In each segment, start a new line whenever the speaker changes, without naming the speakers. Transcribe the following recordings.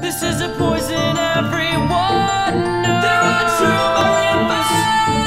This is a poison everyone knows. There are true believers.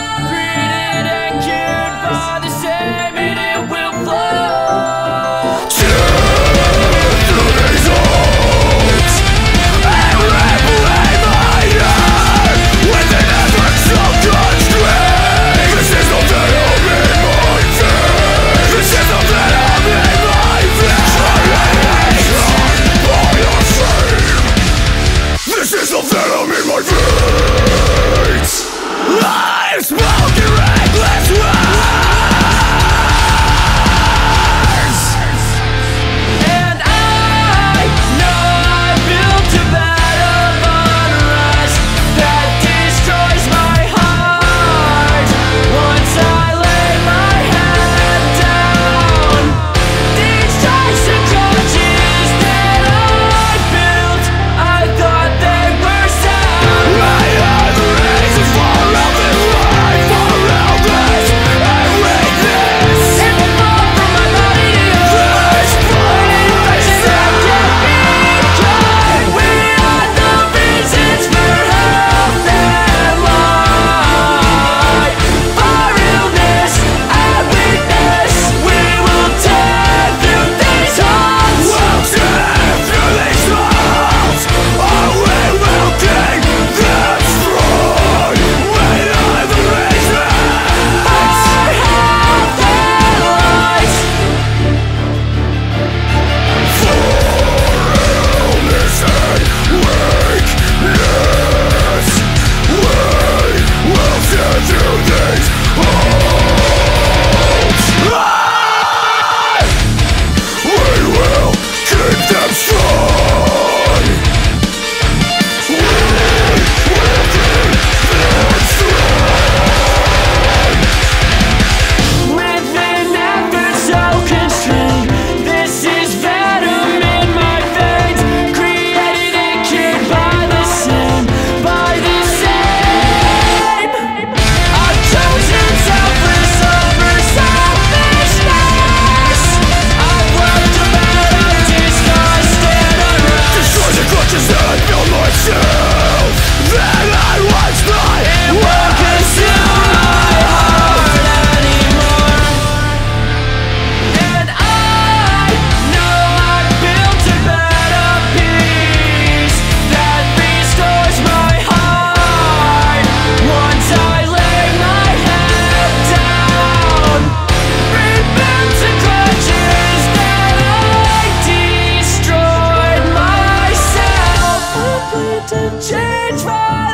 to change my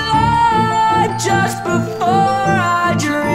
life just before I dream.